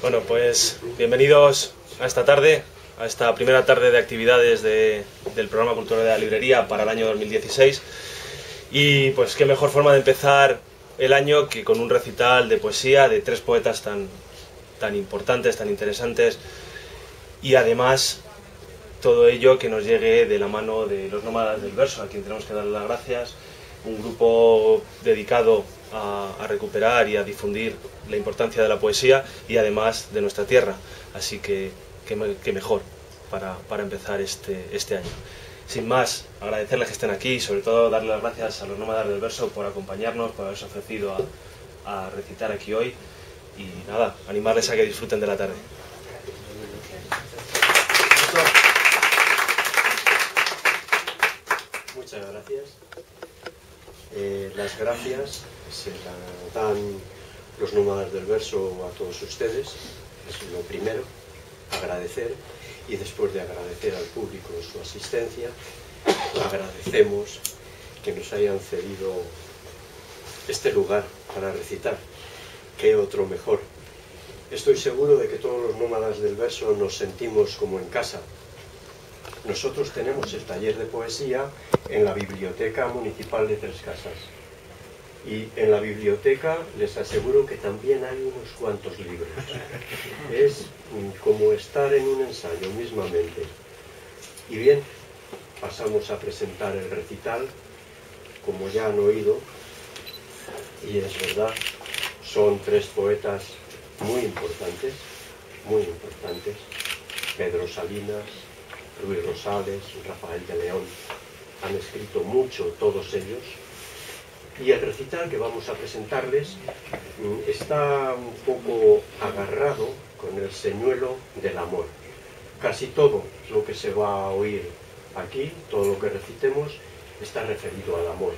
Bueno, pues bienvenidos a esta tarde, a esta primera tarde de actividades de- del programa Cultura de la Librería para el año 2016. Y pues qué mejor forma de empezar el año que con un recital de poesía de tres poetas tan, tan importantes, tan interesantes. Y además todo ello que nos llegue de la mano de los nómadas del verso, a quien tenemos que dar las gracias, un grupo dedicado a, recuperar y a difundir la importancia de la poesía y además de nuestra tierra. Así que qué me- qué mejor para, para empezar este, este año. Sin más, agradecerles que estén aquí y sobre todo darle las gracias a los nómadas del verso por acompañarnos, por haberse ofrecido a, a recitar aquí hoy y nada, animarles a que disfruten de la tarde. Muchas gracias. Eh, las gracias se las dan los nómadas del verso a todos ustedes. Es lo primero, agradecer. Y después de agradecer al público su asistencia, agradecemos que nos hayan cedido este lugar para recitar. ¿Qué otro mejor? Estoy seguro de que todos los nómadas del verso nos sentimos como en casa, nosotros tenemos el taller de poesía en la Biblioteca Municipal de Tres Casas. Y en la biblioteca les aseguro que también hay unos cuantos libros. Es como estar en un ensayo mismamente. Y bien, pasamos a presentar el recital, como ya han oído, y es verdad, son tres poetas muy importantes, muy importantes, Pedro Salinas, Ruiz Rosales, Rafael de León, han escrito mucho todos ellos. Y el recital que vamos a presentarles mm, está un poco agarrado con el señuelo del amor. Casi todo lo que se va a oír aquí, todo lo que recitemos, está referido al amor.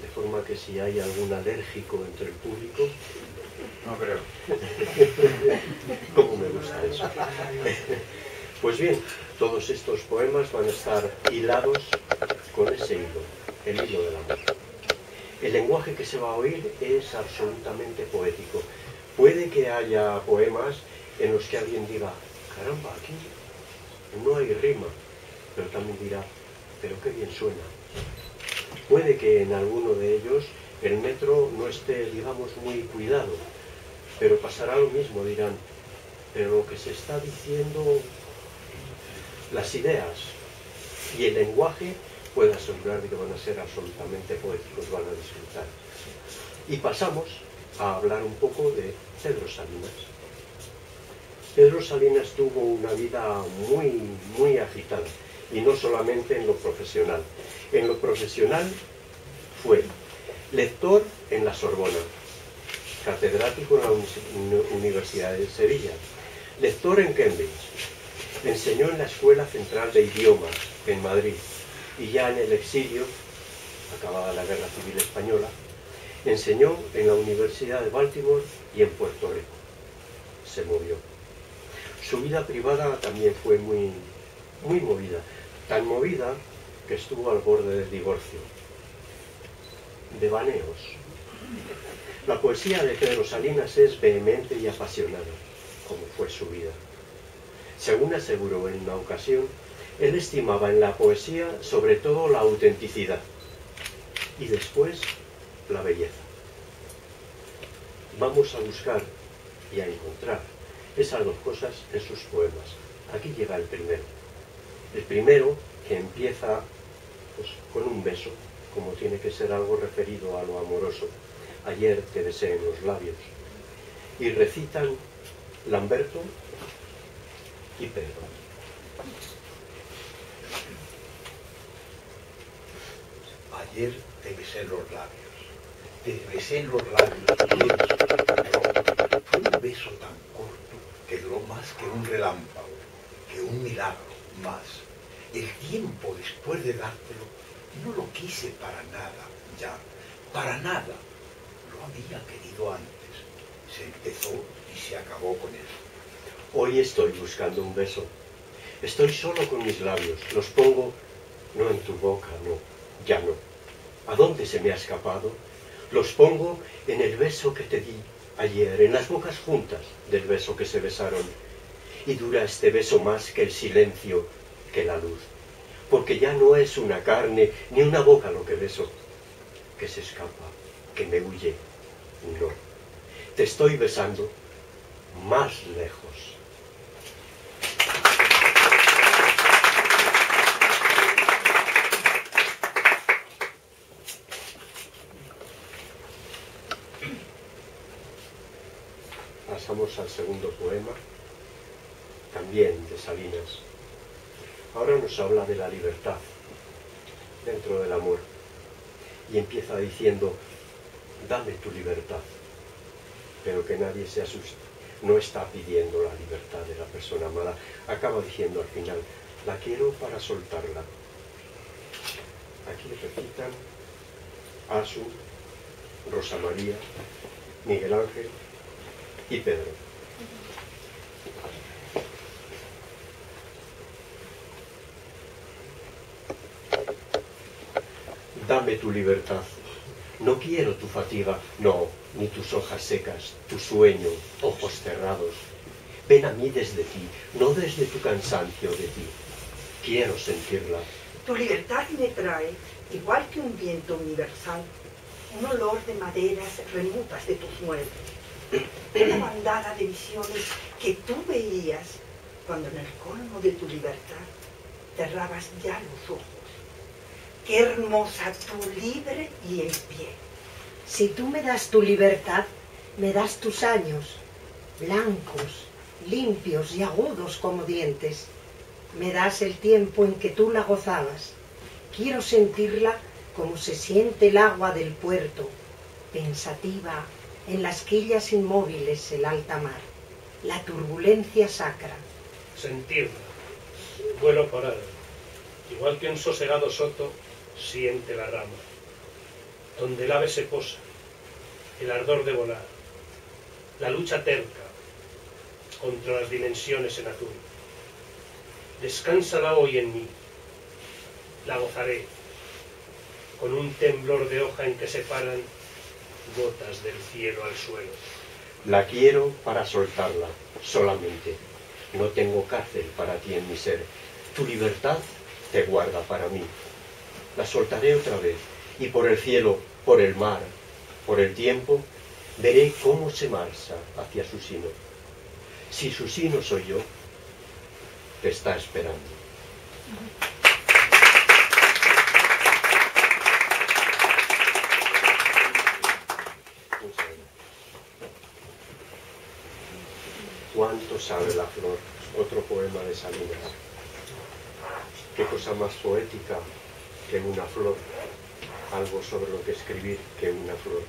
De forma que si hay algún alérgico entre el público, No creo. ¿Cómo me gusta eso? Pues bien, todos estos poemas van a estar hilados con ese hilo, el hilo del amor. El lenguaje que se va a oír es absolutamente poético. Puede que haya poemas en los que alguien diga, caramba, aquí no hay rima, pero también dirá, pero qué bien suena. Puede que en alguno de ellos el metro no esté, digamos, muy cuidado, pero pasará lo mismo, dirán, pero lo que se está diciendo, las ideas y el lenguaje, puedo asegurar de que van a ser absolutamente poéticos, van a disfrutar. Y pasamos a hablar un poco de Pedro Salinas. Pedro Salinas tuvo una vida muy, muy agitada, y no solamente en lo profesional. En lo profesional fue lector en la Sorbona, catedrático en la Uni- Universidad de Sevilla, lector en Cambridge, enseñó en la Escuela Central de Idiomas en Madrid y ya en el exilio, acabada la Guerra Civil Española, enseñó en la Universidad de Baltimore y en Puerto Rico. Se movió. Su vida privada también fue muy, muy movida, tan movida que estuvo al borde del divorcio. Devaneos. La poesía de Pedro Salinas es vehemente y apasionada, como fue su vida. Según aseguró en una ocasión, él estimaba en la poesía sobre todo la autenticidad y después la belleza. Vamos a buscar y a encontrar esas dos cosas en sus poemas. Aquí llega el primero. El primero que empieza pues, con un beso, como tiene que ser algo referido a lo amoroso. Ayer te besé en los labios. Y recitan Lamberto y Pedro. Ayer te besé los labios. Te besé los labios. Fue un beso tan corto que duró más que un relámpago, que un milagro más. El tiempo después de dártelo no lo quise para nada, ya, para nada. Lo había querido antes. Se empezó y se acabó con él. Hoy estoy buscando un beso. Estoy solo con mis labios. Los pongo no en tu boca, no, ya no. ¿A dónde se me ha escapado? Los pongo en el beso que te di ayer, en las bocas juntas del beso que se besaron. Y dura este beso más que el silencio, que la luz. Porque ya no es una carne ni una boca lo que beso, que se escapa, que me huye. No. Te estoy besando más lejos. Pasamos al segundo poema, también de Salinas. Ahora nos habla de la libertad dentro del amor y empieza diciendo, dame tu libertad, pero que nadie se asuste. No está pidiendo la libertad de la persona amada, acaba diciendo al final, la quiero para soltarla. Aquí recitan Asu, Rosa María, Miguel Ángel y Pedro. Dame tu libertad. No quiero tu fatiga, no, ni tus hojas secas, tu sueño, ojos cerrados. Ven a mí desde ti, no desde tu cansancio de ti. Quiero sentirla. Tu libertad me trae, igual que un viento universal, un olor de maderas remutas de tus muebles. Una bandada de visiones que tú veías cuando en el colmo de tu libertad cerrabas ya los ojos. Qué hermosa tú libre y en pie. Si tú me das tu libertad, me das tus años, blancos, limpios y agudos como dientes. Me das el tiempo en que tú la gozabas. Quiero sentirla como se siente el agua del puerto, pensativa, en las quillas inmóviles el alta mar, la turbulencia sacra. Sentirla, vuelo parado, igual que un sosegado soto siente la rama, donde el ave se posa, el ardor de volar, la lucha terca contra las dimensiones en azul. Descánsala hoy en mí, la gozaré, con un temblor de hoja en que se paran gotas del cielo al suelo. La quiero para soltarla, solamente. No tengo cárcel para ti en mi ser. Tu libertad te guarda para mí. La soltaré otra vez y por el cielo, por el mar, por el tiempo, veré cómo se marcha hacia su sino. Si su sino soy yo, te está esperando. ¿Cuánto sabe la flor? Otro poema de Salinas. Qué cosa más poética que una flor. Algo sobre lo que escribir que una flor.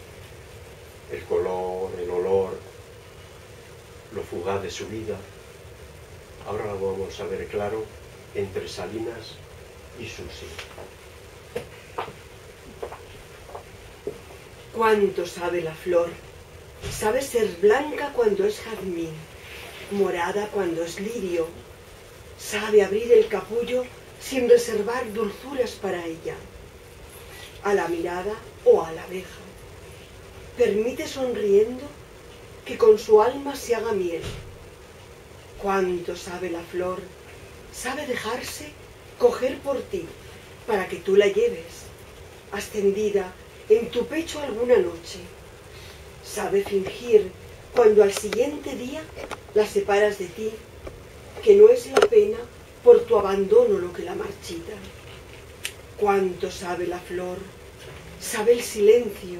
El color, el olor, lo fugaz de su vida. Ahora lo vamos a ver claro entre Salinas y Susi. ¿Cuánto sabe la flor? Sabe ser blanca cuando es jazmín, morada cuando es lirio. Sabe abrir el capullo sin reservar dulzuras para ella, a la mirada o a la abeja. Permite sonriendo que con su alma se haga miel. Cuánto sabe la flor, sabe dejarse coger por ti para que tú la lleves, ascendida en tu pecho alguna noche. Sabe fingir cuando al siguiente día la separas de ti, que no es la pena por tu abandono lo que la marchita. Cuánto sabe la flor, sabe el silencio,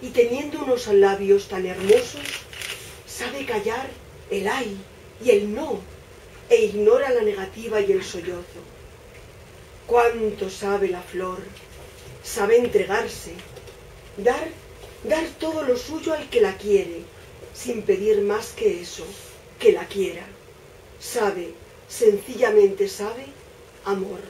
y teniendo unos labios tan hermosos, sabe callar el ay y el no, e ignora la negativa y el sollozo. Cuánto sabe la flor, sabe entregarse, dar, dar todo lo suyo al que la quiere, sin pedir más que eso, que la quiera. Sabe, sencillamente sabe, amor.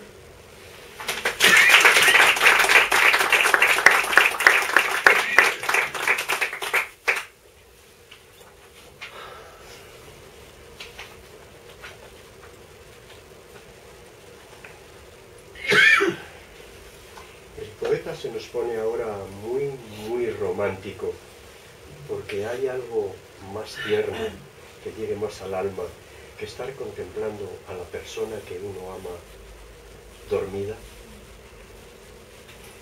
El poeta se nos pone ahora muy, muy romántico, hay algo más tierno que llegue más al alma que estar contemplando a la persona que uno ama dormida.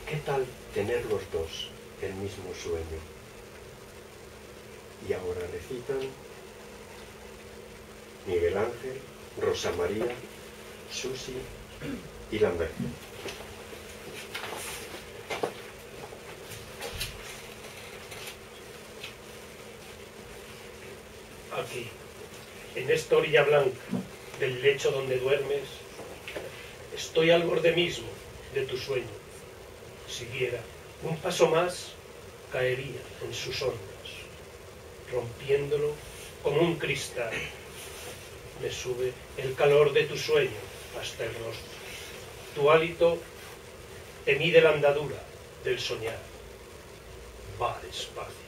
¿Qué tal tener los dos el mismo sueño? Y ahora recitan Miguel Ángel, Rosa María, Susi y Lambert. En esta orilla blanca del lecho donde duermes, estoy al borde mismo de tu sueño. Si un paso más, caería en sus ondas, rompiéndolo como un cristal. Me sube el calor de tu sueño hasta el rostro. Tu hálito te mide la andadura del soñar. Va despacio.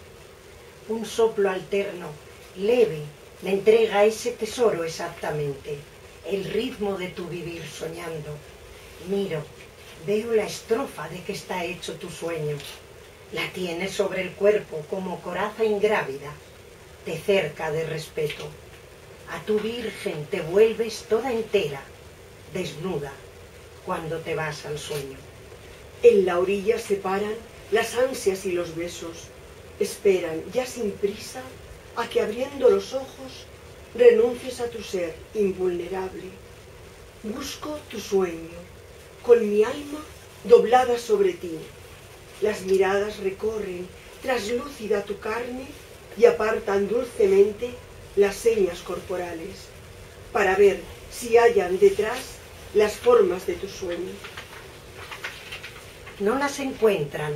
Un soplo alterno, leve, me entrega ese tesoro exactamente, el ritmo de tu vivir soñando. Miro, veo la estrofa de que está hecho tu sueño. La tienes sobre el cuerpo como coraza ingrávida, te cerca de respeto. A tu virgen te vuelves toda entera, desnuda, cuando te vas al sueño. En la orilla se paran las ansias y los besos. Esperan, ya sin prisa, a que abriendo los ojos renuncies a tu ser invulnerable. Busco tu sueño, con mi alma doblada sobre ti. Las miradas recorren traslúcida tu carne y apartan dulcemente las señas corporales, para ver si hallan detrás las formas de tu sueño. No las encuentran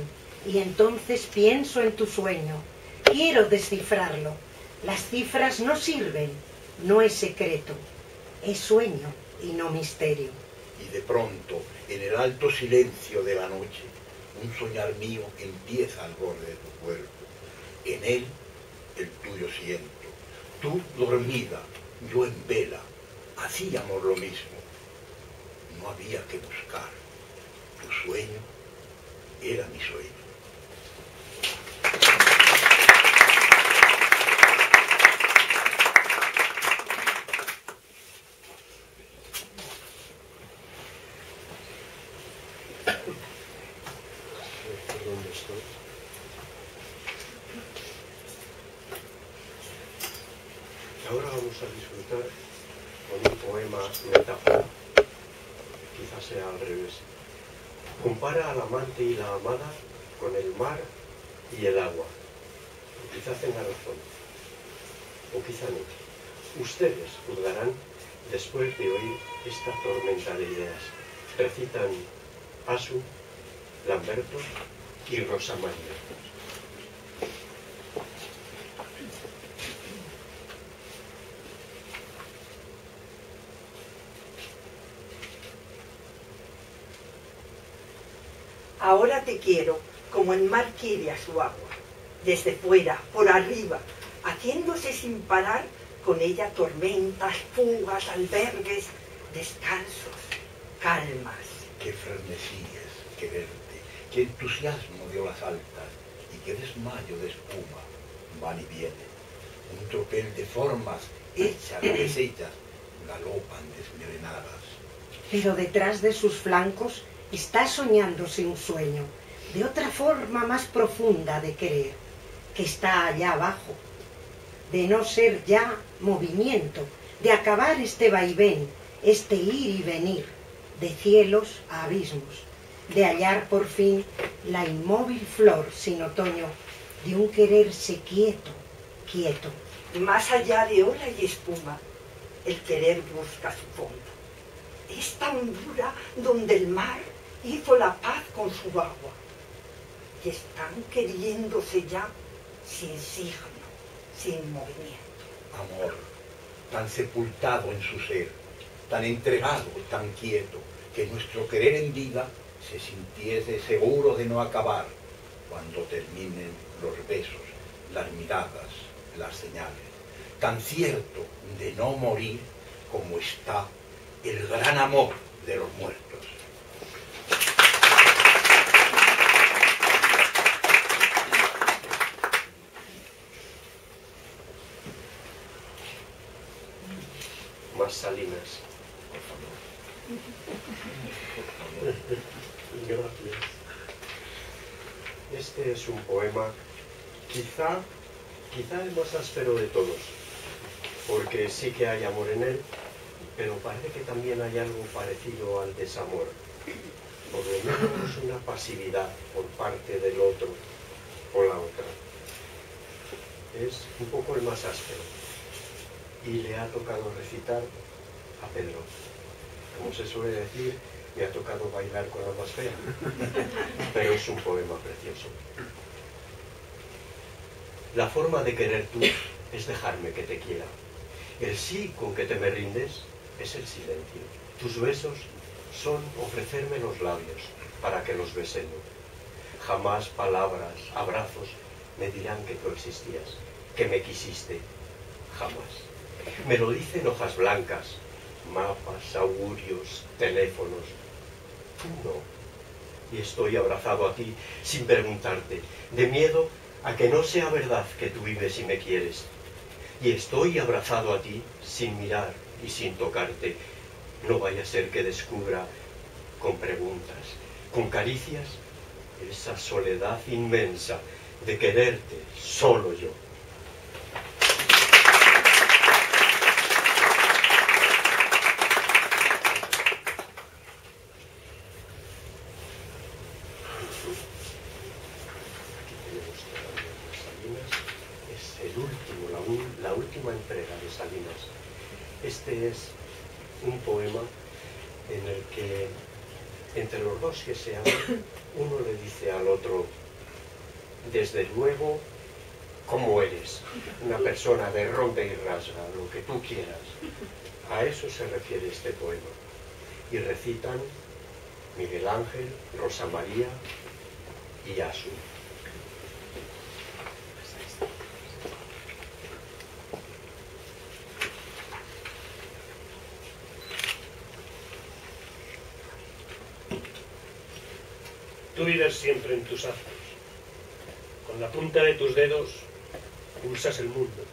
y entonces pienso en tu sueño. Quiero descifrarlo. Las cifras no sirven, no es secreto, es sueño y no misterio. Y de pronto, en el alto silencio de la noche, un soñar mío empieza al borde de tu cuerpo. En él, el tuyo siento. Tú dormida, yo en vela. Hacíamos lo mismo. No había que buscar. Tu sueño era mi sueño. ¿Por dónde estoy? Ahora vamos a disfrutar con un poema metáfora, quizás sea al revés. Compara al amante y la amada con el mar y el agua. O quizá tenga razón, o quizá no. Ustedes juzgarán después de oír esta tormenta de ideas. Recitan Asu, Lamberto y Rosa María. Ahora te quiero como el mar quiere a su agua, desde fuera, por arriba, haciéndose sin parar con ella tormentas, fugas, albergues, descansos, calmas. Qué frenesí es quererte, qué entusiasmo de olas altas y qué desmayo de espuma van y vienen. Un tropel de formas hechas y deshechas galopan desmelenadas. Pero detrás de sus flancos está soñándose un sueño, de otra forma más profunda de querer, que está allá abajo, de no ser ya movimiento, de acabar este vaivén, este ir y venir, de cielos a abismos, de hallar por fin la inmóvil flor sin otoño, de un quererse quieto, quieto. Más allá de ola y espuma, el querer busca su fondo. Esta hondura donde el mar hizo la paz con su agua. Y están queriéndose ya sin signo, sin movimiento. Amor, tan sepultado en su ser, tan entregado, tan quieto, que nuestro querer en vida se sintiese seguro de no acabar cuando terminen los besos, las miradas, las señales. Tan cierto de no morir como está el gran amor de los muertos. Poemas Salinas. Gracias. Este es un poema quizá, quizá el más áspero de todos, porque sí que hay amor en él, pero parece que también hay algo parecido al desamor, por lo menos una pasividad por parte del otro o la otra. Es un poco el más áspero y le ha tocado recitar a Pedro. Como se suele decir, me ha tocado bailar con la más fea, pero es un poema precioso. La forma de querer tú es dejarme que te quiera. El sí con que te me rindes es el silencio. Tus besos son ofrecerme los labios para que los besen. Jamás palabras, abrazos me dirán que tú existías, que me quisiste. Jamás. Me lo dicen hojas blancas, mapas, augurios, teléfonos. Tú no. Y estoy abrazado a ti sin preguntarte, de miedo a que no sea verdad que tú vives y me quieres. Y estoy abrazado a ti sin mirar y sin tocarte. No vaya a ser que descubra con preguntas, con caricias, esa soledad inmensa de quererte solo yo. Aquí tenemos todavía las Salinas. Es el último, la, un- la última entrega de Salinas. Este es un poema en el que entre los dos que se uno le dice al otro, desde luego, como eres, una persona de rompe y rasga, lo que tú quieras. A eso se refiere este poema. Y recitan Miguel Ángel, Rosa María y Tú vives siempre en tus actos. Con la punta de tus dedos pulsas el mundo.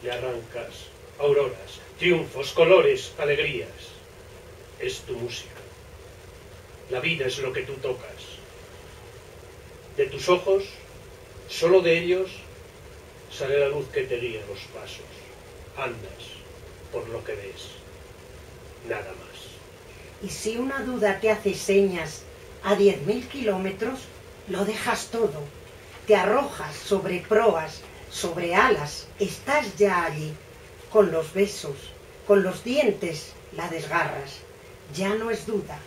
Le arrancas auroras, triunfos, colores, alegrías. Es tu música. La vida es lo que tú tocas. De tus ojos, solo de ellos, sale la luz que te guía los pasos. Andas por lo que ves. Nada más. Y si una duda te hace señas a diez mil kilómetros, lo dejas todo. Te arrojas sobre proas, sobre alas, estás ya allí. Con los besos, con los dientes, la desgarras. Ya no es duda.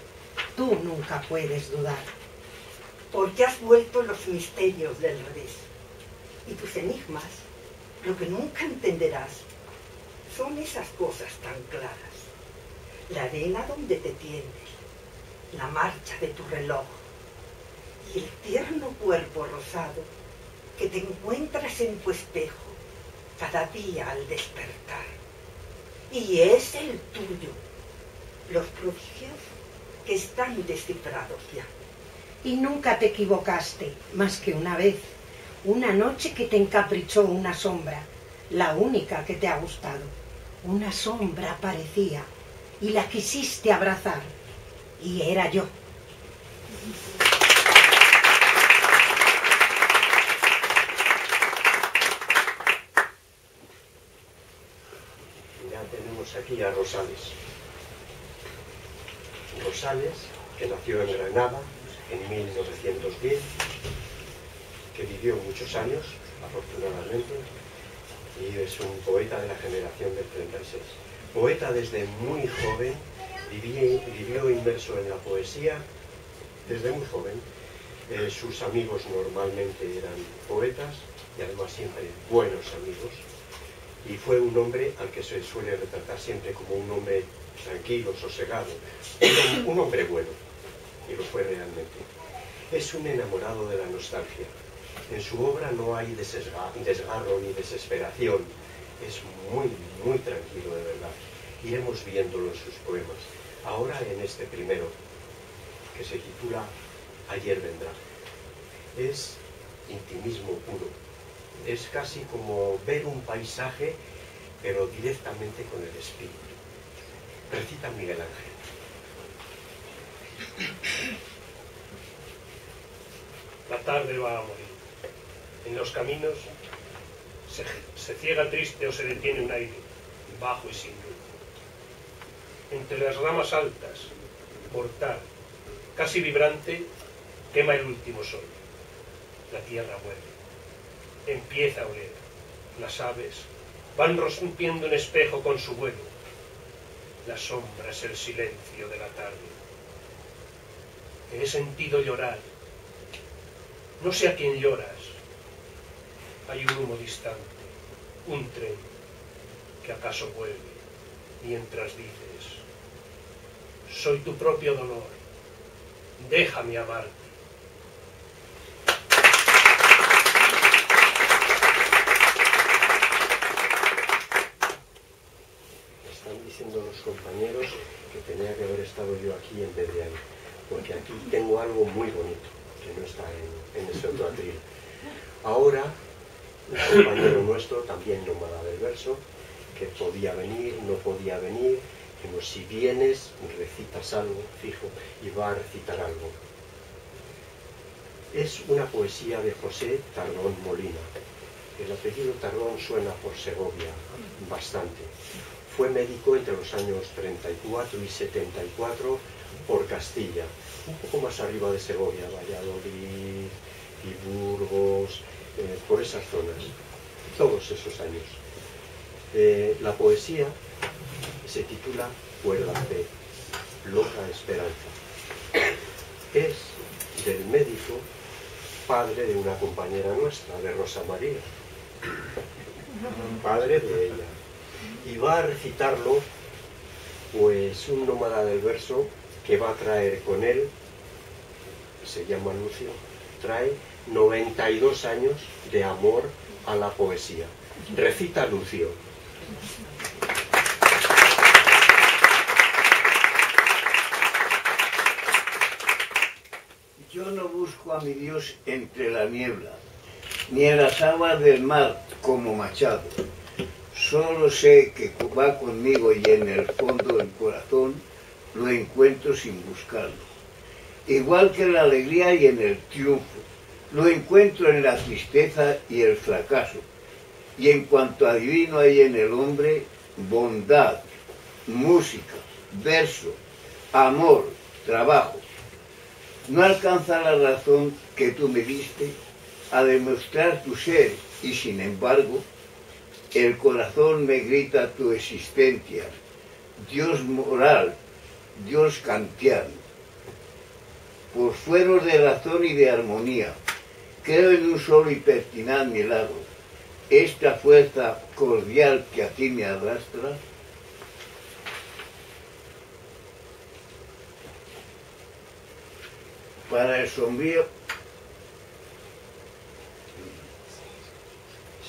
Tú nunca puedes dudar. porque has vuelto los misterios del revés. Y tus enigmas, lo que nunca entenderás, son esas cosas tan claras. La arena donde te tiendes, la marcha de tu reloj y el tierno cuerpo rosado que te encuentras en tu espejo cada día al despertar. Y es el tuyo, los prodigios que están descifrados ya. Y nunca te equivocaste, más que una vez. Una noche que te encaprichó una sombra, la única que te ha gustado. Una sombra parecía, y la quisiste abrazar. Y era yo. Ya tenemos aquí a Rosales. Rosales, que nació en Granada en 1910, que vivió muchos años, afortunadamente, y es un poeta de la generación del 36. Poeta desde muy joven, vivió inmerso en la poesía desde muy joven. Eh, sus amigos normalmente eran poetas y además siempre buenos amigos y fue un hombre al que se suele retratar siempre como un hombre tranquilo, sosegado, un, hombre bueno, y lo fue realmente. Es un enamorado de la nostalgia. En su obra no hay desgarro ni desesperación, es muy, muy tranquilo de verdad. Iremos viéndolo en sus poemas. Ahora en este primero, que se titula Ayer vendrá. Es intimismo puro, es casi como ver un paisaje, pero directamente con el espíritu. Recita Miguel Ángel. La tarde va a morir. En los caminos se, se ciega triste o se detiene un aire, bajo y sin luz. Entre las ramas altas, portal, casi vibrante, quema el último sol. La tierra vuelve. Empieza a oler. Las aves van rompiendo un espejo con su vuelo. La sombra es el silencio de la tarde. He sentido llorar. No sé a quién lloras. Hay un humo distante, un tren que acaso vuelve mientras dices, soy tu propio dolor, déjame amarte. Están diciendo los compañeros que tenía que haber estado yo aquí en vez de ahí, porque aquí tengo algo muy bonito que no está en, en ese otro atril. Ahora, un compañero nuestro, también nómada del verso, que podía venir, no podía venir, que si vienes, recitas algo, fijo, y va a recitar algo. Es una poesía de José Tardón Molina. El apellido Tardón suena por Segovia bastante. Fue médico entre los años 34 y 74 por Castilla, un poco más arriba de Segovia, Valladolid y Burgos, eh, por esas zonas, todos esos años. Eh, la poesía se titula Cuerda fe, loca esperanza. Es del médico, padre de una compañera nuestra, de Rosa María, padre de ella. Y va a recitarlo, pues, un nómada del verso que va a traer con él, se llama Lucio, trae 92 años de amor a la poesía. Recita Lucio. Yo no busco a mi Dios entre la niebla, ni en las aguas del mar como machado. Solo sé que va conmigo y en el fondo del corazón lo encuentro sin buscarlo. Igual que en la alegría y en el triunfo, lo encuentro en la tristeza y el fracaso. Y en cuanto a divino hay en el hombre, bondad, música, verso, amor, trabajo. No alcanza la razón que tú me diste a demostrar tu ser y sin embargo el corazón me grita tu existencia, Dios moral, Dios kantiano. Por fueros de razón y de armonía, creo en un solo y pertinaz milagro, esta fuerza cordial que a ti me arrastra, para el sombrío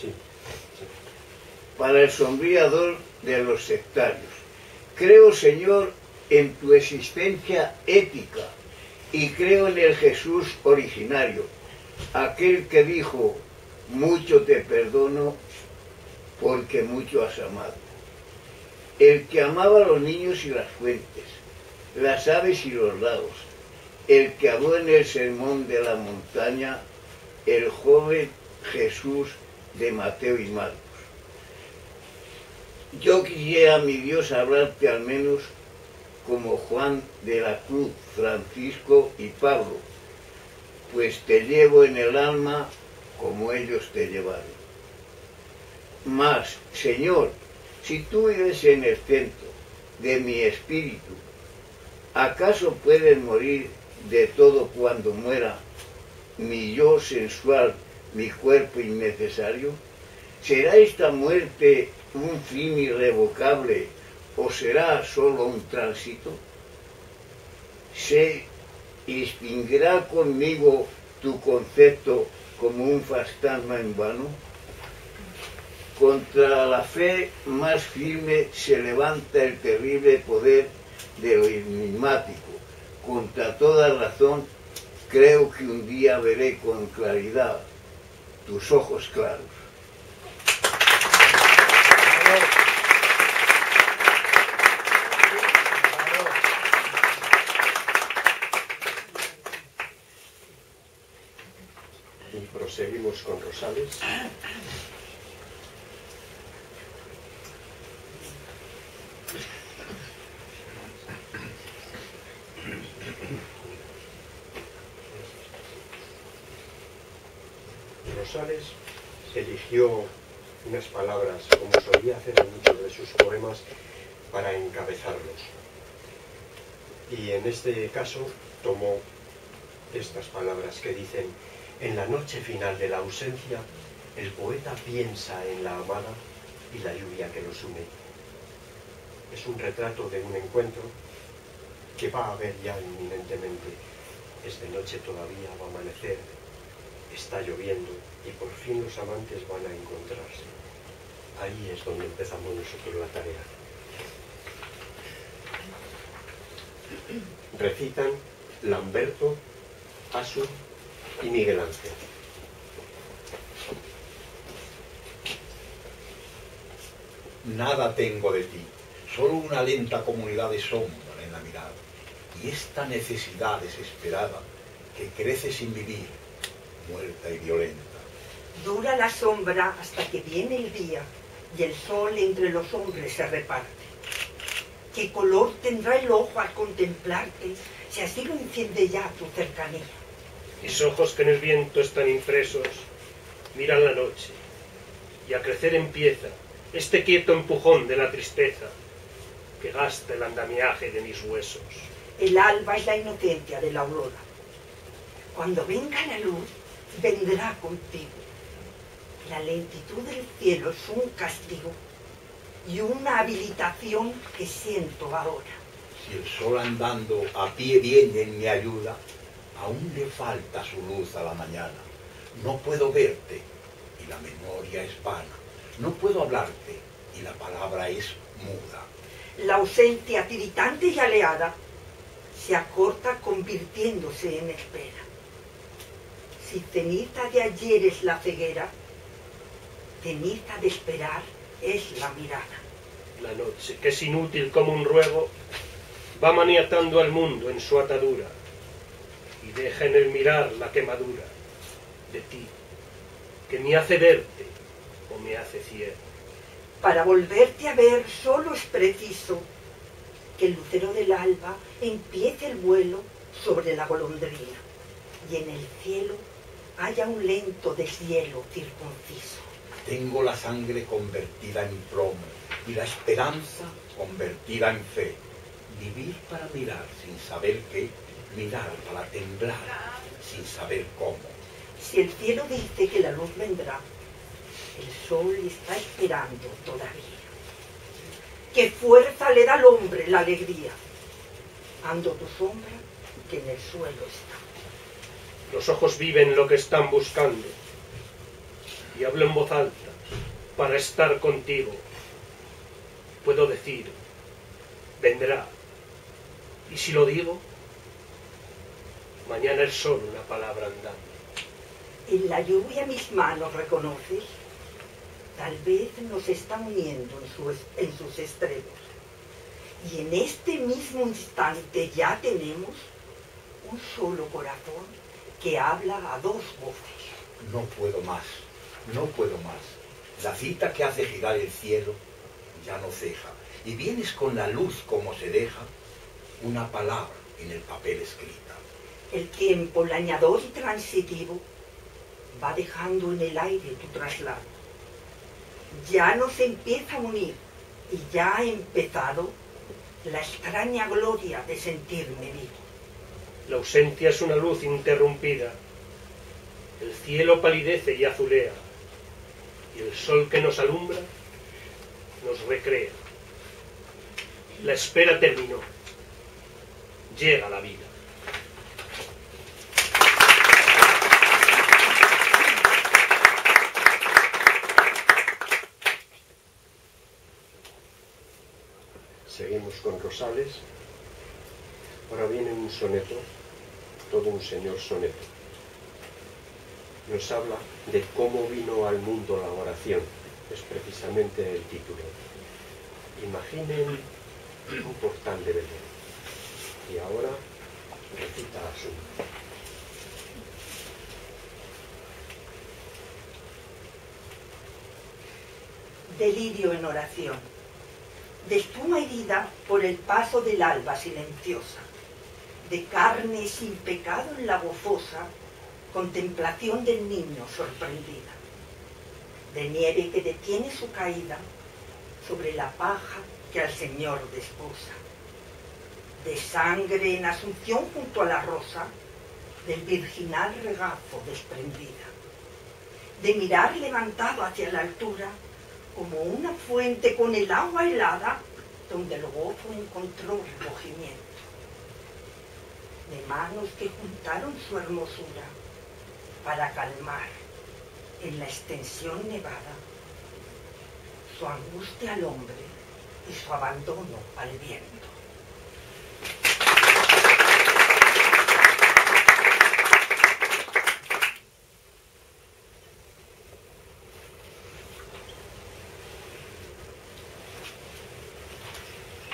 Sí. para el sombríador de los sectarios. Creo, Señor, en tu existencia ética y creo en el Jesús originario, aquel que dijo, mucho te perdono porque mucho has amado. El que amaba los niños y las fuentes, las aves y los lagos, el que habló en el sermón de la montaña, el joven Jesús de Mateo y Marcos. Yo quisiera, mi Dios, hablarte al menos como Juan de la Cruz, Francisco y Pablo, pues te llevo en el alma como ellos te llevaron. Mas, Señor, si tú vives en el centro de mi espíritu, ¿acaso puedes morir de todo cuando muera mi yo sensual, mi cuerpo innecesario? ¿Será esta muerte un fin irrevocable o será solo un tránsito? ¿Se extinguirá conmigo tu concepto como un fantasma en vano? Contra la fe más firme se levanta el terrible poder de lo enigmático. Contra toda razón, creo que un día veré con claridad tus ojos claros. Y proseguimos con Rosales. Rosales eligió unas palabras, como solía hacer en muchos de sus poemas, para encabezarlos. Y en este caso tomó estas palabras que dicen, en la noche final de la ausencia, el poeta piensa en la amada y la lluvia que los une. Es un retrato de un encuentro que va a haber ya inminentemente. Es de noche todavía, va a amanecer, está lloviendo y por fin los amantes van a encontrarse. Ahí es donde empezamos nosotros la tarea. Recitan Lamberto, Asu y Miguel Ángel. Nada tengo de ti, solo una lenta comunidad de sombra en la mirada. Y esta necesidad desesperada que crece sin vivir, muerta y violenta. Dura la sombra hasta que viene el día y el sol entre los hombres se reparte. ¿Qué color tendrá el ojo al contemplarte si así lo enciende ya tu cercanía? Mis ojos que en el viento están impresos miran la noche y a crecer empieza este quieto empujón de la tristeza que gasta el andamiaje de mis huesos. El alba es la inocencia de la aurora. Cuando venga la luz, vendrá contigo. La lentitud del cielo es un castigo y una habilitación que siento ahora. Si el sol andando a pie viene en mi ayuda, aún le falta su luz a la mañana. No puedo verte y la memoria es vana. No puedo hablarte y la palabra es muda. La ausencia tiritante y aleada se acorta convirtiéndose en espera. Si ceniza de ayer es la ceguera, ceniza de esperar es la mirada. La noche, que es inútil como un ruego, va maniatando al mundo en su atadura y deja en el mirar la quemadura de ti, que me hace verte o me hace ciego. Para volverte a ver solo es preciso que el lucero del alba empiece el vuelo sobre la golondrina y en el cielo haya un lento deshielo circunciso. Tengo la sangre convertida en plomo y la esperanza convertida en fe. Vivir para mirar sin saber qué, mirar para temblar sin saber cómo. Si el cielo dice que la luz vendrá, el sol está esperando todavía. ¿Qué fuerza le da al hombre la alegría? Ando tu sombra que en el suelo está. Los ojos viven lo que están buscando y hablo en voz alta para estar contigo. Puedo decir, vendrá. Y si lo digo, mañana es solo una palabra andando. En la lluvia mis manos reconoces, tal vez nos está uniendo en, su- en sus extremos. Y en este mismo instante ya tenemos un solo corazón que habla a dos voces. No puedo más, no puedo más. La cita que hace girar el cielo ya no ceja. Y vienes con la luz como se deja una palabra en el papel escrita. El tiempo lañador y transitivo va dejando en el aire tu traslado. Ya nos empieza a unir y ya ha empezado la extraña gloria de sentirme vivo. La ausencia es una luz interrumpida. El cielo palidece y azulea. Y el sol que nos alumbra nos recrea. La espera terminó. Llega la vida. Seguimos con Rosales. Ahora viene un soneto, todo un señor soneto. Nos habla de cómo vino al mundo la oración. Es precisamente el título. Imaginen un portal de Belén. Y ahora recita a su. Delirio en oración de espuma herida por el paso del alba silenciosa, de carne sin pecado en la gozosa contemplación del niño sorprendida, de nieve que detiene su caída sobre la paja que al Señor desposa, de sangre en asunción junto a la rosa del virginal regazo desprendida, de mirar levantado hacia la altura como una fuente con el agua helada donde gozo encontró recogimiento, de manos que juntaron su hermosura para calmar en la extensión nevada su angustia al hombre y su abandono al viento.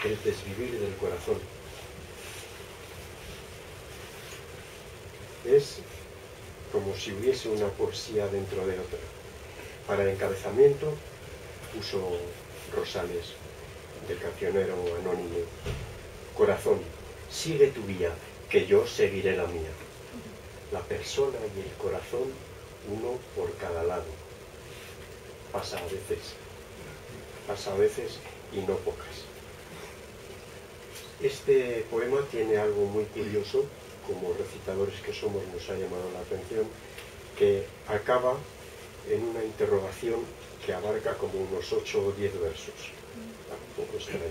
El desvivir del corazón. Es como si hubiese una poesía dentro de otra. Para el encabezamiento puso Rosales, del cancionero anónimo. Corazón, sigue tu vía, que yo seguiré la mía. La persona y el corazón, uno por cada lado. Pasa a veces, pasa a veces y no pocas. Este poema tiene algo muy curioso, como recitadores que somos nos ha llamado la atención, que acaba en una interrogación que abarca como unos 8 o 10 versos. Un poco extraño,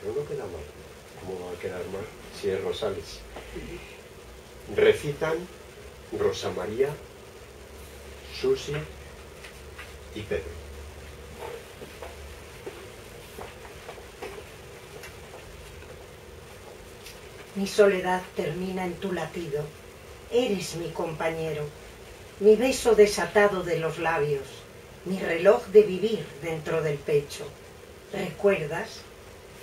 pero no queda mal. ¿Cómo va a quedar mal si es Rosales? Recitan Rosa María, Susi y Pedro. Mi soledad termina en tu latido. Eres mi compañero, mi beso desatado de los labios, mi reloj de vivir dentro del pecho. ¿Recuerdas?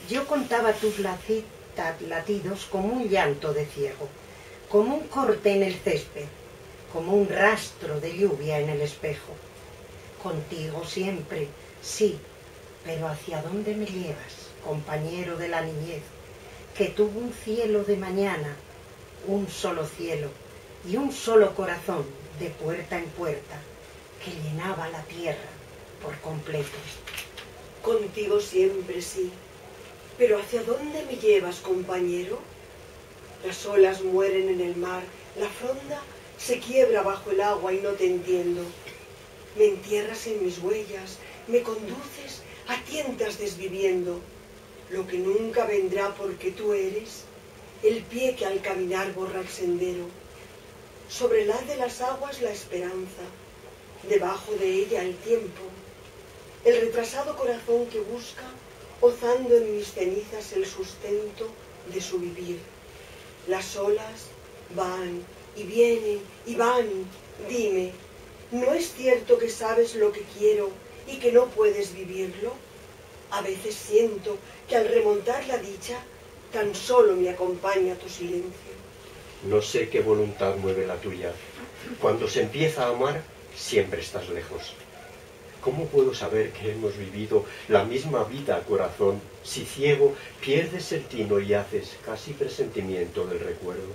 Yo contaba tus latidos como un llanto de ciego, como un corte en el césped, como un rastro de lluvia en el espejo. Contigo siempre, sí, pero ¿hacia dónde me llevas, compañero de la niñez? Que tuvo un cielo de mañana, un solo cielo y un solo corazón de puerta en puerta que llenaba la tierra por completo. Contigo siempre sí, pero ¿hacia dónde me llevas, compañero? Las olas mueren en el mar, la fronda se quiebra bajo el agua y no te entiendo. Me entierras en mis huellas, me conduces a tientas desviviendo lo que nunca vendrá porque tú eres, el pie que al caminar borra el sendero, sobre el haz de las aguas la esperanza, debajo de ella el tiempo, el retrasado corazón que busca, ozando en mis cenizas el sustento de su vivir. Las olas van y vienen y van, dime, ¿no es cierto que sabes lo que quiero y que no puedes vivirlo? A veces siento que al remontar la dicha, tan solo me acompaña tu silencio. No sé qué voluntad mueve la tuya. Cuando se empieza a amar, siempre estás lejos. ¿Cómo puedo saber que hemos vivido la misma vida, corazón, si ciego pierdes el tino y haces casi presentimiento del recuerdo?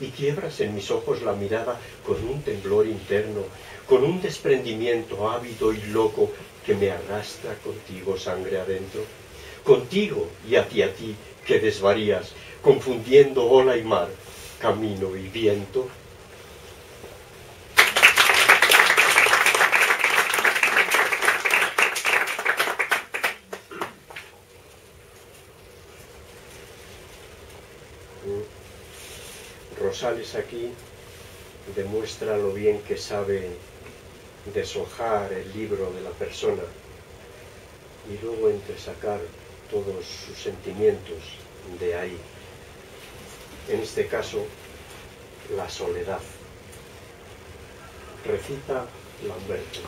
Y quiebras en mis ojos la mirada con un temblor interno, con un desprendimiento ávido y loco que me arrastra contigo sangre adentro, contigo y hacia ti que desvarías, confundiendo ola y mar, camino y viento. Rosales aquí demuestra lo bien que sabe deshojar el libro de la persona y luego entresacar todos sus sentimientos de ahí. En este caso, la soledad. Recita Lamberto.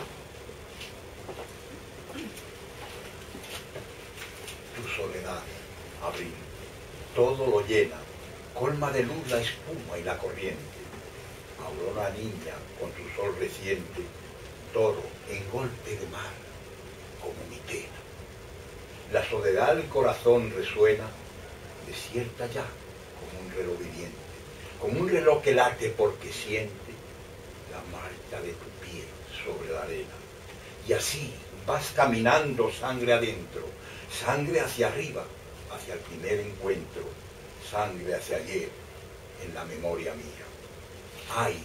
Tu soledad, abril, todo lo llena, colma de luz la espuma y la corriente. Aurora niña con tu sol reciente, toro en golpe de mar, como mi pena. La soledad del corazón resuena, desierta ya, como un reloj viviente, como un reloj que late porque siente la marcha de tu piel sobre la arena. Y así vas caminando sangre adentro, sangre hacia arriba, hacia el primer encuentro, sangre hacia ayer, en la memoria mía. Ay,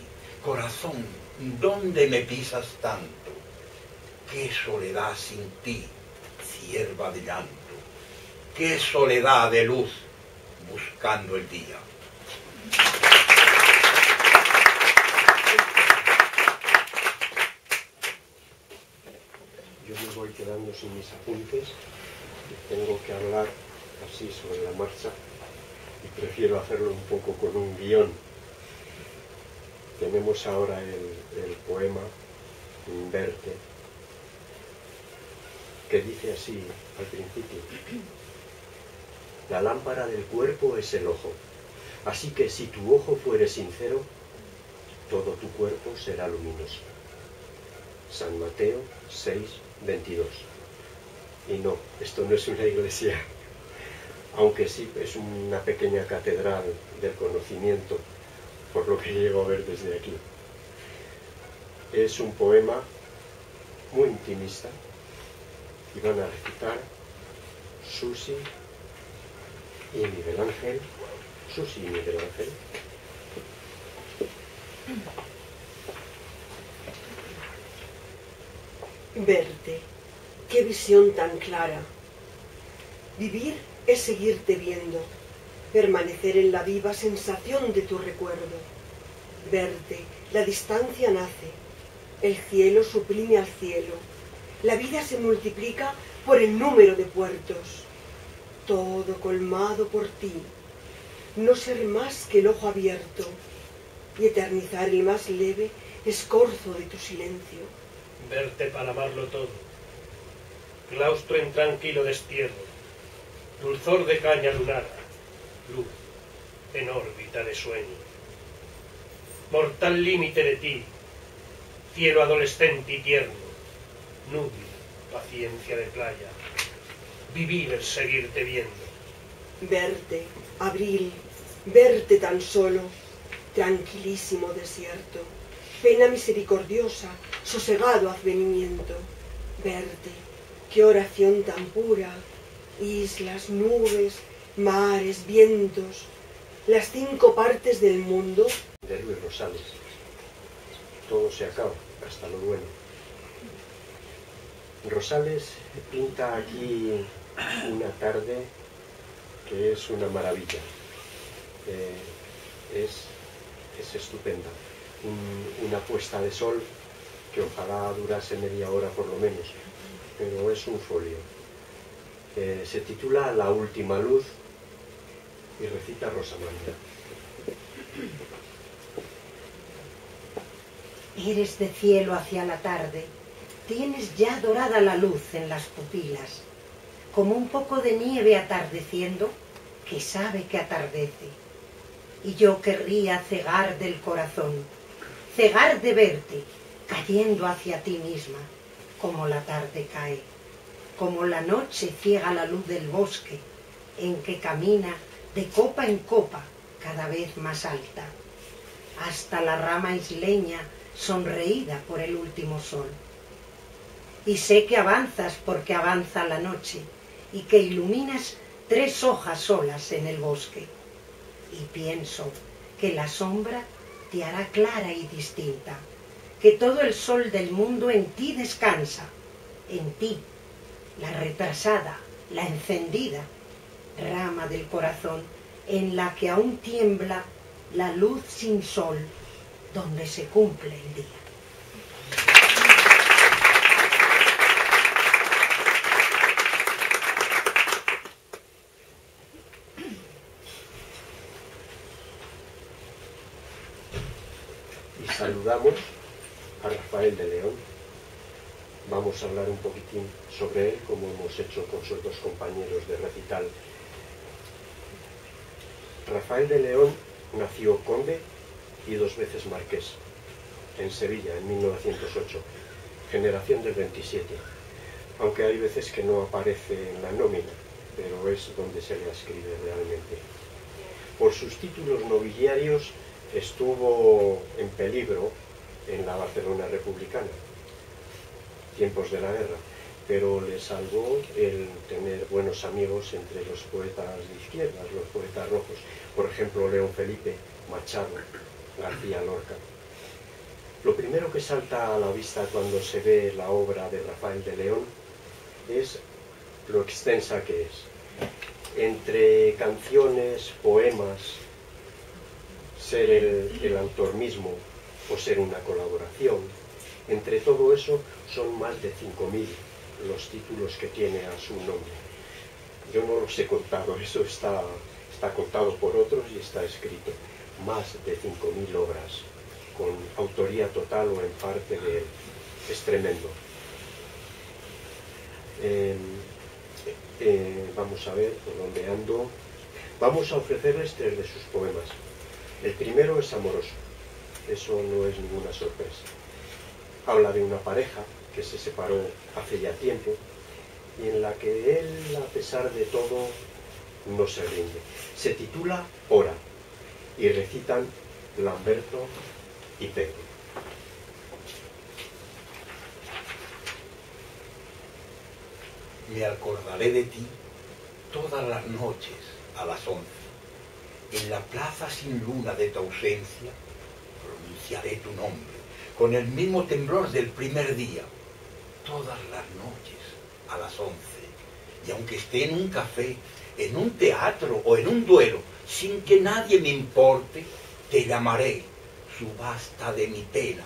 corazón, ¿dónde me pisas tanto? Qué soledad sin ti, sierva de llanto. Qué soledad de luz buscando el día. Yo me voy quedando sin mis apuntes. Tengo que hablar así sobre la marcha y prefiero hacerlo un poco con un guion. Tenemos ahora el, poema Inverte, que dice así al principio. La lámpara del cuerpo es el ojo, así que si tu ojo fuere sincero, todo tu cuerpo será luminoso. San Mateo 6, 22. Y no, esto no es una iglesia, aunque sí es una pequeña catedral del conocimiento, por lo que llego a ver desde aquí. Es un poema muy intimista y van a recitar Susi y Miguel Ángel, Susi y Miguel Ángel. Verte, qué visión tan clara. Vivir es seguirte viendo, permanecer en la viva sensación de tu recuerdo. Verte, la distancia nace, el cielo suprime al cielo, la vida se multiplica por el número de puertos. Todo colmado por ti, no ser más que el ojo abierto y eternizar el más leve escorzo de tu silencio. Verte para amarlo todo. Claustro en tranquilo destierro. Dulzor de caña lunada. Luz en órbita de sueño. Mortal límite de ti. Cielo adolescente y tierno. Nubia, paciencia de playa. Vivir seguirte viendo. Verte, abril, verte tan solo, tranquilísimo desierto, pena misericordiosa, sosegado advenimiento. Verte, qué oración tan pura, islas, nubes, mares, vientos, las cinco partes del mundo. De Luis Rosales. Todo se acaba, hasta lo bueno. Rosales pinta aquí una tarde que es una maravilla. Eh, es, es estupenda. Un- una puesta de sol que ojalá durase media hora por lo menos, pero es un folio. Eh, se titula La última luz y recita Rosamanda. Eres de cielo hacia la tarde, tienes ya dorada la luz en las pupilas, como un poco de nieve atardeciendo que sabe que atardece. Y yo querría cegar del corazón, cegar de verte, cayendo hacia ti misma, como la tarde cae, como la noche ciega la luz del bosque, en que camina de copa en copa, cada vez más alta, hasta la rama isleña sonreída por el último sol. Y sé que avanzas porque avanza la noche y que iluminas tres hojas solas en el bosque. Y pienso que la sombra te hará clara y distinta, que todo el sol del mundo en ti descansa, en ti, la retrasada, la encendida, rama del corazón en la que aún tiembla la luz sin sol donde se cumple el día. y saludamos a Rafael de León. Vamos a hablar un poquitín sobre él, como hemos hecho con sus dos compañeros de recital. Rafael de León nació conde y dos veces marqués, en Sevilla, en 1908, generación del 27. aunque hay veces que no aparece en la nómina, pero es donde se le escribe realmente. Por sus títulos nobiliarios estuvo en peligro en la Barcelona republicana, tiempos de la guerra, pero le salvó el tener buenos amigos entre los poetas de izquierda, los poetas rojos, por ejemplo León Felipe, Machado, García Lorca. Lo primero que salta a la vista cuando se ve la obra de Rafael de León es lo extensa que es. Entre canciones, poemas, ser el, el autor mismo o ser una colaboración, entre todo eso son más de 5.000 los títulos que tiene a su nombre. Yo no los he contado, eso está, está contado por otros y está escrito. Más de 5.000 obras, con autoría total o en parte de él. Es tremendo. Eh, eh, vamos a ver por dónde ando. Vamos a ofrecerles tres de sus poemas. El primero es amoroso, eso no es ninguna sorpresa. Habla de una pareja que se separó hace ya tiempo y en la que él, a pesar de todo, no se rinde. Se titula Hora y recitan Lamberto y Pedro. Me acordaré de ti todas las noches a las once. En la plaza sin luna de tu ausencia pronunciaré tu nombre con el mismo temblor del primer día, todas las noches a las once. Y aunque esté en un café, en un teatro o en un duelo, sin que nadie me importe, te llamaré, subasta de mi pena,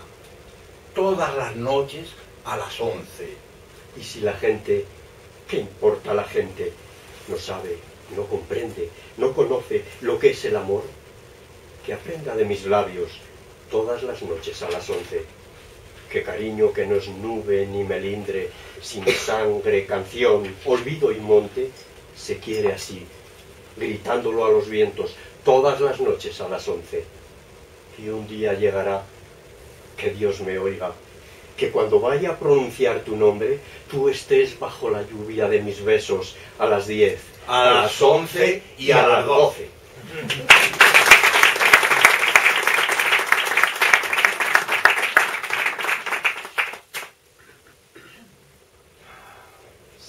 todas las noches a las once. Y si la gente, ¿qué importa la gente? No sabe, no comprende, no conoce lo que es el amor. Que aprenda de mis labios todas las noches a las once. Que cariño que no es nube ni melindre, sin sangre, canción, olvido y monte, se quiere así, gritándolo a los vientos, todas las noches a las once. Y un día llegará que Dios me oiga, que cuando vaya a pronunciar tu nombre, tú estés bajo la lluvia de mis besos a las diez, A las once y a las doce.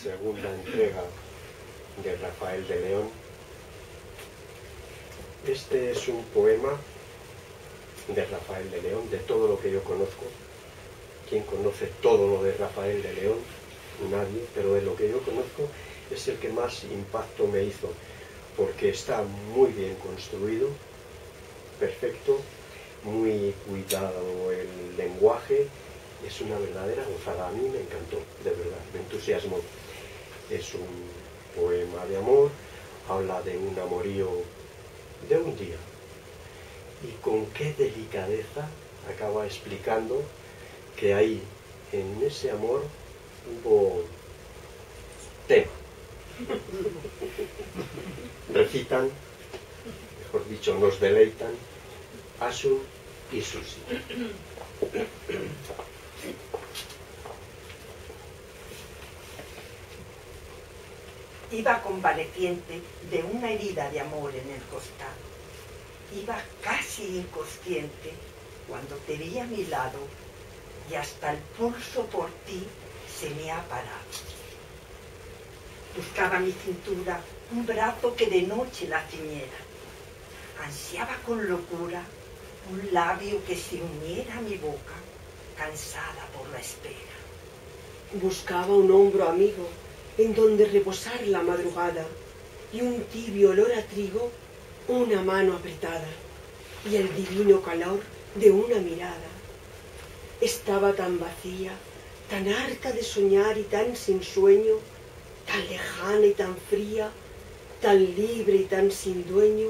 segunda entrega de Rafael de León. Este es un poema de Rafael de León, de todo lo que yo conozco. ¿Quién conoce todo lo de Rafael de León? Nadie, pero de lo que yo conozco es el que más impacto me hizo, porque está muy bien construido, perfecto, muy cuidado el lenguaje, es una verdadera gozada. A mí me encantó, de verdad, me entusiasmó. Es un poema de amor, habla de un amorío de un día. Y con qué delicadeza acaba explicando que ahí, en ese amor, hubo tema. Recitan, mejor dicho, nos deleitan, Asun y Susi. Iba convaleciente de una herida de amor en el costado. Iba casi inconsciente cuando te vi a mi lado y hasta el pulso por ti se me ha parado. Buscaba mi cintura un brazo que de noche la ciñera. Ansiaba con locura un labio que se uniera a mi boca, cansada por la espera. Buscaba un hombro amigo en donde reposar la madrugada y un tibio olor a trigo, una mano apretada y el divino calor de una mirada. Estaba tan vacía, tan harta de soñar y tan sin sueño, tan lejana y tan fría, tan libre y tan sin dueño,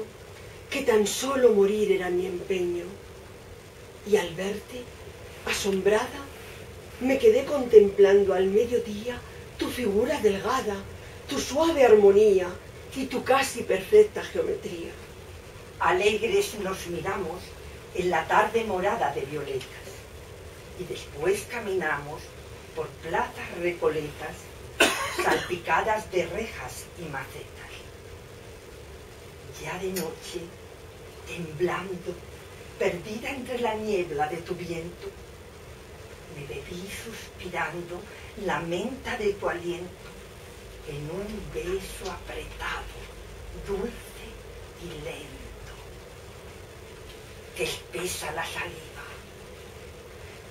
que tan solo morir era mi empeño. Y al verte, asombrada, me quedé contemplando al mediodía tu figura delgada, tu suave armonía y tu casi perfecta geometría. Alegres nos miramos en la tarde morada de violetas y después caminamos por plazas recoletas salpicadas de rejas y macetas. Ya de noche, temblando, perdida entre la niebla de tu viento, me bebí suspirando la menta de tu aliento en un beso apretado, dulce y lento. Que espesa la saliva,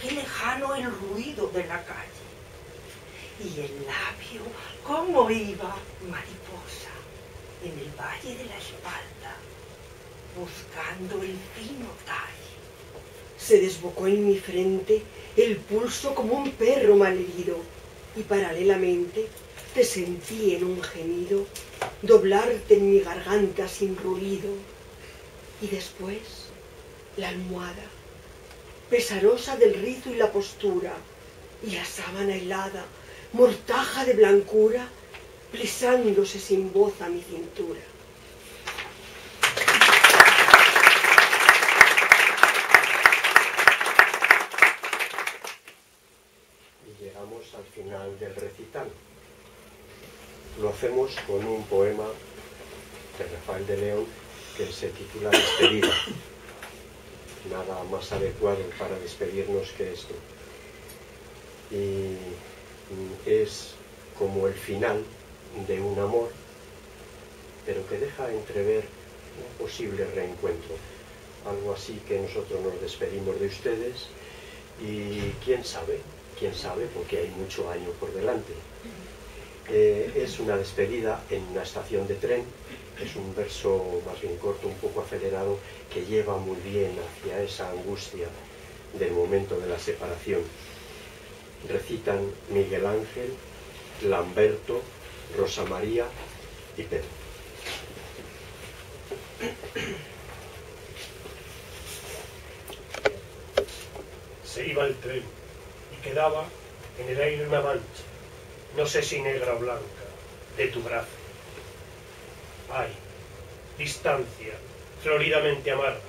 qué lejano el ruido de la calle. Y el labio, cómo iba mariposa en el valle de la espalda, buscando el fino talle. Se desbocó en mi frente el pulso como un perro malherido y paralelamente te sentí en un gemido doblarte en mi garganta sin ruido y después la almohada pesarosa del rizo y la postura y la sábana helada mortaja de blancura plisándose sin voz a mi cintura Y llegamos al final del recital. Lo hacemos con un poema de Rafael de León que se titula Despedida. Nada más adecuado para despedirnos que esto. Y es como el final de un amor, pero que deja entrever un posible reencuentro. Algo así que nosotros nos despedimos de ustedes y quién sabe, quién sabe, porque hay mucho año por delante. Eh, es una despedida en una estación de tren, es un verso más bien corto, un poco acelerado, que lleva muy bien hacia esa angustia del momento de la separación. Recitan Miguel Ángel, Lamberto, Rosa María y Pedro. Se iba el tren y quedaba en el aire una mancha, no sé si negra o blanca, de tu brazo. Ay, distancia, floridamente amarga,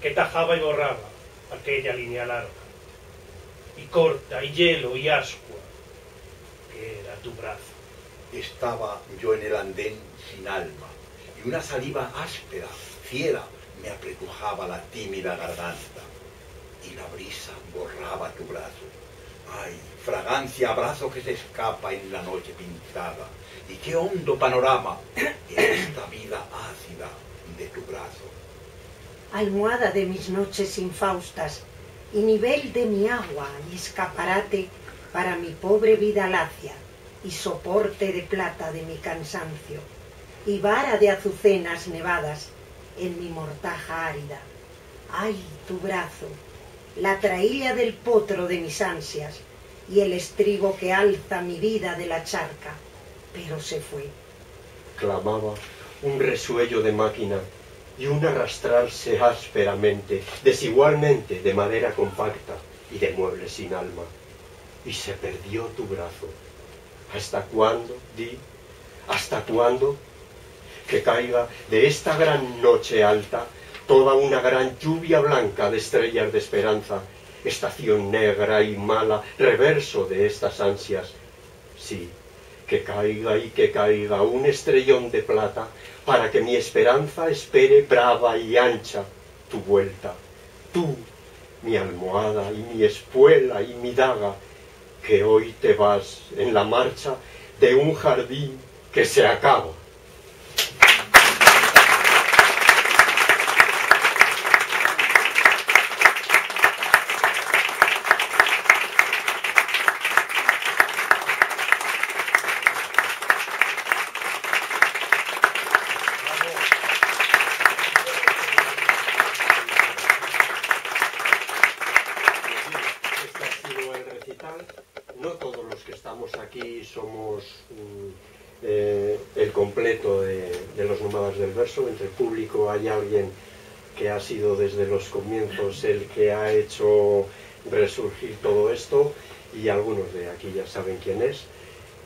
que tajaba y borraba aquella línea larga, y corta, y hielo, y ascua, que era tu brazo. Estaba yo en el andén sin alma, y una saliva áspera, fiera, me apretujaba la tímida garganta, y la brisa borraba tu brazo. Ay, fragancia, abrazo que se escapa en la noche pintada, y qué hondo panorama en esta vida ácida de tu brazo. almohada de mis noches infaustas, y nivel de mi agua y escaparate para mi pobre vida lacia, y soporte de plata de mi cansancio, y vara de azucenas nevadas en mi mortaja árida. ¡Ay, tu brazo! La trailla del potro de mis ansias, y el estribo que alza mi vida de la charca, pero se fue. clamaba un resuello de máquina y un arrastrarse ásperamente, desigualmente, de madera compacta y de muebles sin alma. Y se perdió tu brazo. ¿Hasta cuándo, di? ¿Hasta cuándo? Que caiga de esta gran noche alta toda una gran lluvia blanca de estrellas de esperanza, estación negra y mala, reverso de estas ansias. Sí, que caiga y que caiga un estrellón de plata para que mi esperanza espere brava y ancha tu vuelta. Tú, mi almohada y mi espuela y mi daga, que hoy te vas en la marcha de un jardín que se acaba. Este ha sido el recital. No todos los que estamos aquí somos mm, eh, el completo de, de los Entre público hay alguien que ha sido desde los comienzos el que ha hecho resurgir todo esto y algunos de aquí ya saben quién es.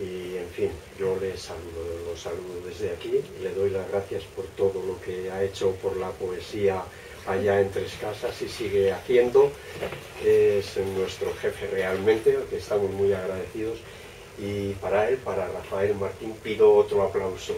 Y en fin, yo les saludo, los saludo desde aquí le doy las gracias por todo lo que ha hecho por la poesía allá en Tres Casas y sigue haciendo. Es nuestro jefe realmente, al que estamos muy agradecidos. Y para él, para Rafael Martín, pido otro aplauso.